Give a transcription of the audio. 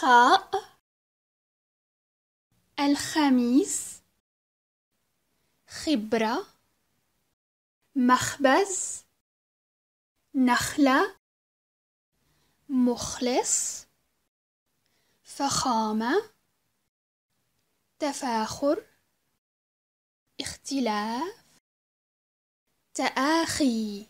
خاء الخميس خبرة مخبز نخلة مخلص فخامة تفاخر اختلاف تآخي.